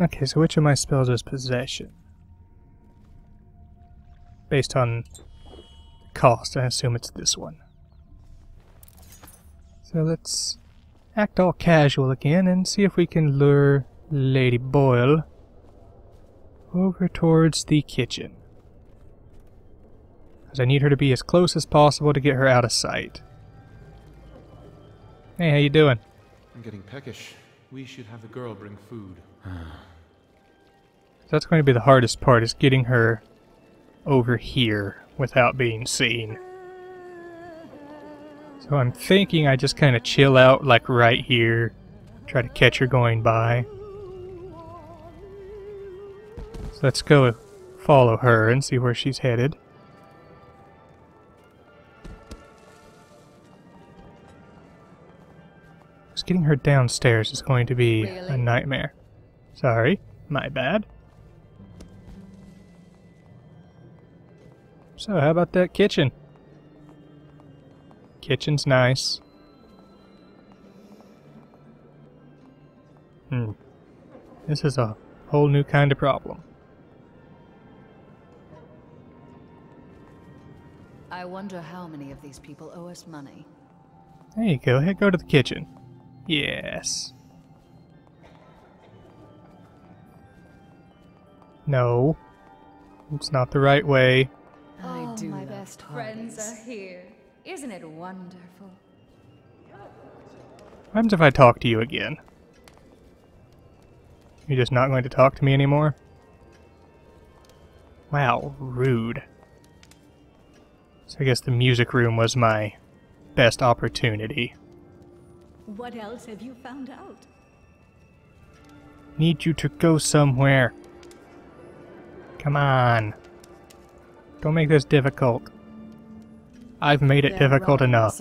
Okay, so which of my spells is possession? Based on the cost, I assume it's this one. So let's act all casual again and see if we can lure Lady Boyle over towards the kitchen. Because I need her to be as close as possible to get her out of sight. Hey, how you doing? I'm getting peckish. We should have the girl bring food. That's going to be the hardest part, is getting her over here without being seen. So I'm thinking I just kind of chill out like right here, try to catch her going by. So let's go follow her and see where she's headed. Getting her downstairs is going to be a nightmare. Sorry, my bad. So how about that kitchen? Kitchen's nice. Hmm. This is a whole new kind of problem. I wonder how many of these people owe us money. There you go. Head go to the kitchen. Yes. No. It's not the right way. I oh, do my love best friends are here. Isn't it wonderful? What happens if I talk to you again? You're just not going to talk to me anymore? Wow, rude. So I guess the music room was my best opportunity. What else have you found out? Need you to go somewhere. Come on. Don't make this difficult. I've made it difficult enough.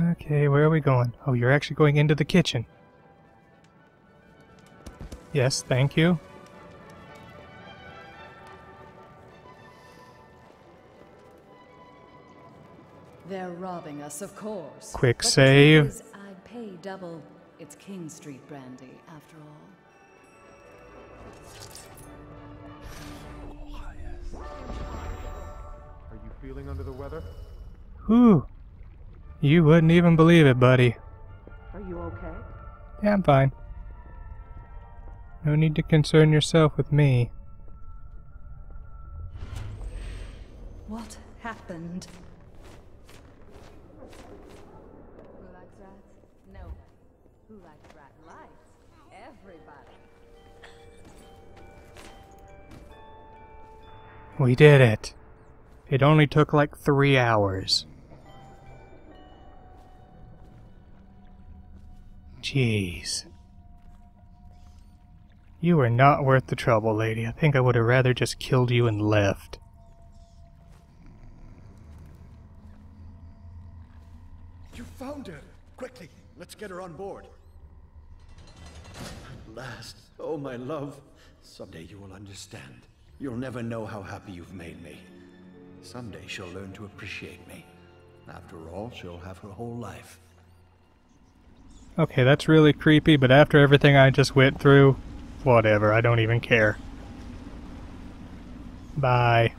Okay, where are we going? Oh, you're actually going into the kitchen. Yes, thank you. They're robbing us, of course. Quick But save. I'd pay double. It's King Street brandy, after all. Are you feeling under the weather? Whew. You wouldn't even believe it, buddy. Are you okay? Yeah, I'm fine. No need to concern yourself with me. What happened? Who likes rats? No. Who likes rat lights? Everybody. We did it. It only took like three hours. Jeez. You are not worth the trouble, lady. I think I would have rather just killed you and left. You found her! Quickly, let's get her on board. At last, oh my love. Someday you will understand. You'll never know how happy you've made me. Someday she'll learn to appreciate me. After all, she'll have her whole life. Okay, that's really creepy, but after everything I just went through, whatever, I don't even care. Bye.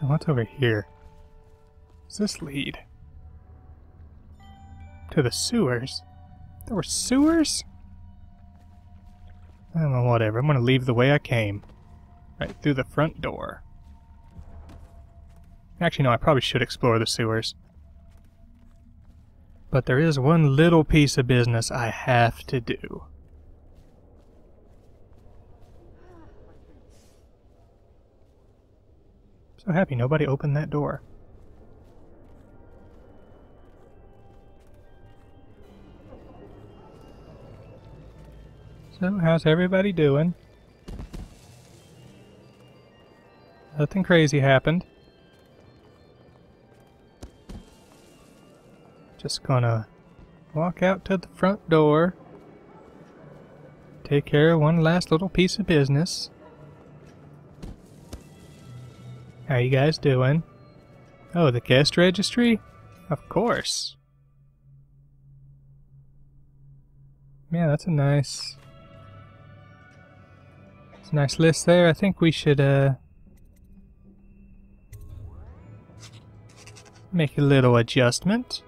Now What's over here? Does this lead? To the sewers? There were sewers? I don't know, whatever. I'm gonna leave the way I came. Right through the front door. Actually, no, I probably should explore the sewers. But there is one little piece of business I have to do. So happy nobody opened that door. So, how's everybody doing? Nothing crazy happened. Just gonna walk out to the front door. Take care of one last little piece of business. How you guys doing? Oh, the guest registry? Of course. Yeah, that's a nice... It's a nice list there. I think we should, uh... Make a little adjustment.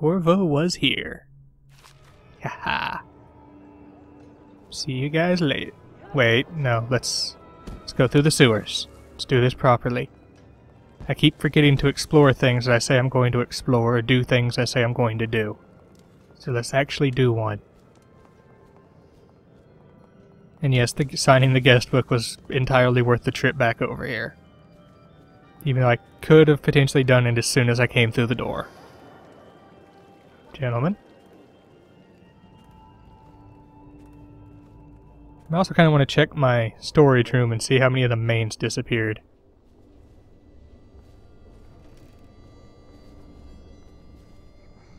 Corvo was here. Haha. See you guys later. Wait, no, let's let's go through the sewers. Let's do this properly. I keep forgetting to explore things I say I'm going to explore or do things I say I'm going to do. So let's actually do one. And yes, the, signing the guest book was entirely worth the trip back over here. Even though I could have potentially done it as soon as I came through the door. Gentlemen. I also kind of want to check my storage room and see how many of the mains disappeared.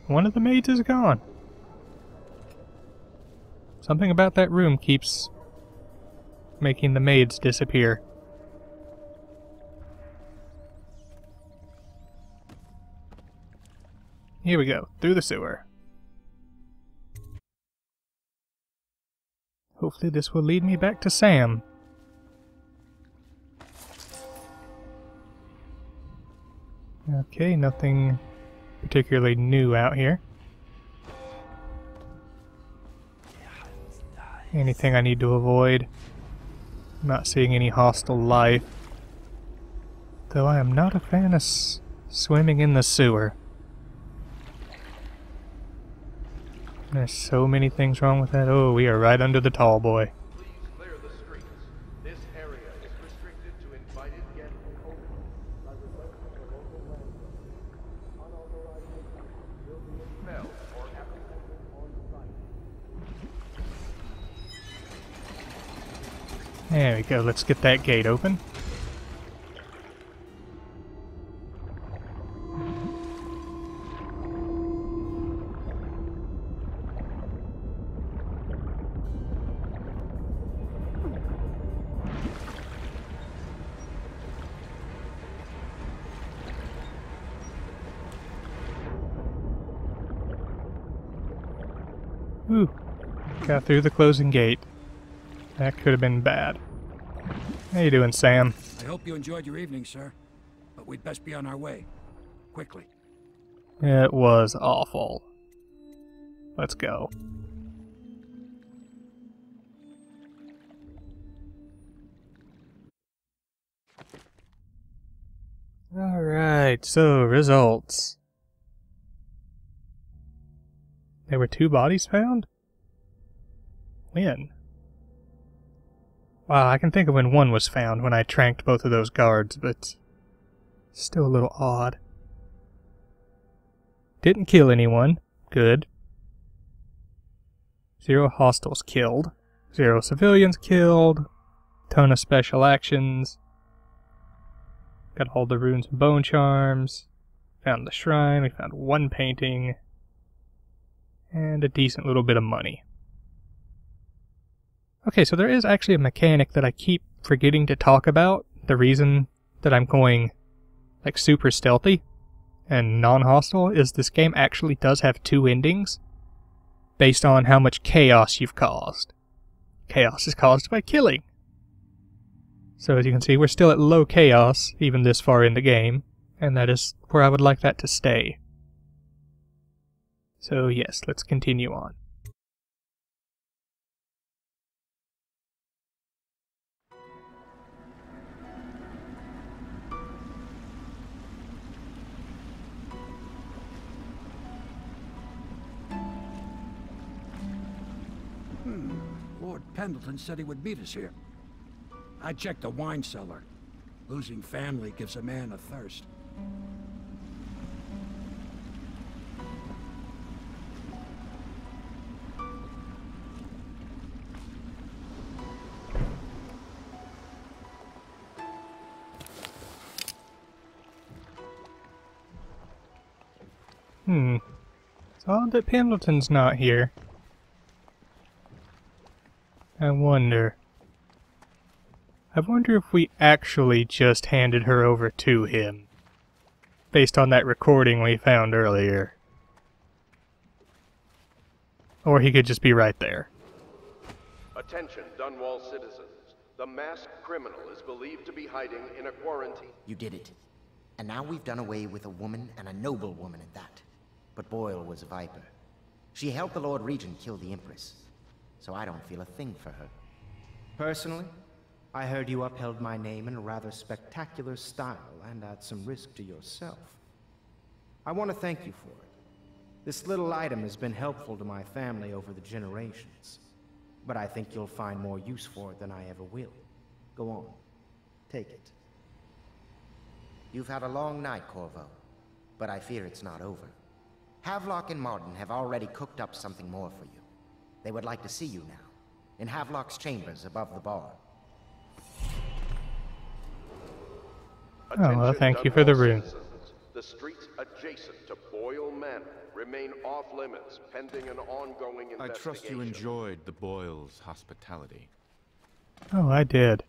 One of the maids is gone. Something about that room keeps making the maids disappear. Here we go, through the sewer. Hopefully this will lead me back to Sam. Okay, nothing particularly new out here. Anything I need to avoid? Not seeing any hostile life. Though I am not a fan of swimming in the sewer. There's so many things wrong with that. Oh, we are right under the Tallboy. Please clear the streets. This area is restricted to invited guests only. By request of the local landlord. Unauthorized entry will be expelled or apprehended on site. There we go. Let's get that gate open. Ooh, got through the closing gate. That could have been bad. How you doing, Sam? I hope you enjoyed your evening, sir. But we'd best be on our way. quickly. It was awful. Let's go. Alright, so results. There were two bodies found? When? Wow, I can think of when one was found when I tranked both of those guards, but still a little odd. Didn't kill anyone. Good. Zero hostiles killed. Zero civilians killed. Ton of special actions. Got all the runes and bone charms. Found the shrine. We found one painting. And a decent little bit of money. Okay, so there is actually a mechanic that I keep forgetting to talk about. The reason that I'm going like super stealthy and non-hostile is this game actually does have two endings based on how much chaos you've caused. Chaos is caused by killing. So as you can see, we're still at low chaos, even this far in the game, and that is where I would like that to stay. So yes, let's continue on. Hmm. Lord Pendleton said he would meet us here. I checked the wine cellar. Losing family gives a man a thirst. Oh, it's odd that Pendleton's not here. I wonder. I wonder if we actually just handed her over to him. Based on that recording we found earlier. Or he could just be right there. Attention, Dunwall citizens. The masked criminal is believed to be hiding in a quarantine. You did it. And now we've done away with a woman and a noble woman at that. But Boyle was a viper. She helped the Lord Regent kill the Empress. So I don't feel a thing for her. Personally, I heard you upheld my name in a rather spectacular style and at some risk to yourself. I want to thank you for it. This little item has been helpful to my family over the generations. But I think you'll find more use for it than I ever will. Go on. Take it. You've had a long night, Corvo. But I fear it's not over. Havelock and Martin have already cooked up something more for you. They would like to see you now, in Havelock's chambers above the bar. Oh, well, thank you for the room. The streets adjacent to Boyle Manor remain off limits pending an ongoing investigation. I trust you enjoyed the Boyles' hospitality. Oh, I did.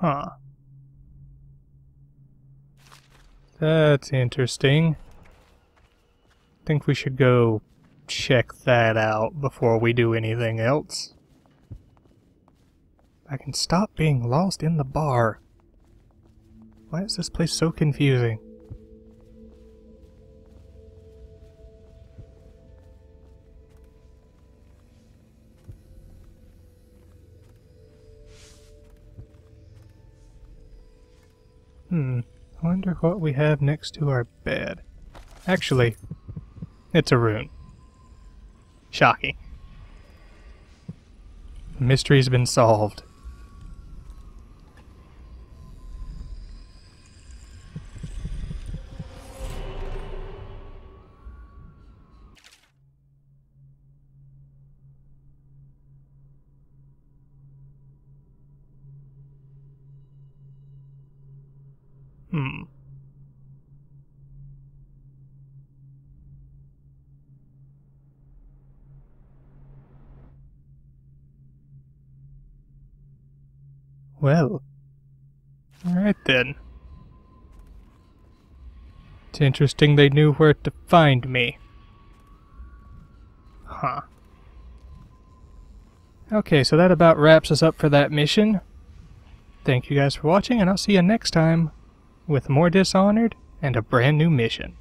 Huh. That's interesting. Think we should go check that out before we do anything else. I can stop being lost in the bar. Why is this place so confusing? Hmm, I wonder what we have next to our bed. Actually, it's a rune. Shocking. Mystery's been solved. Well. Alright then. It's interesting they knew where to find me. Huh. Okay, so that about wraps us up for that mission. Thank you guys for watching, and I'll see you next time with more Dishonored and a brand new mission.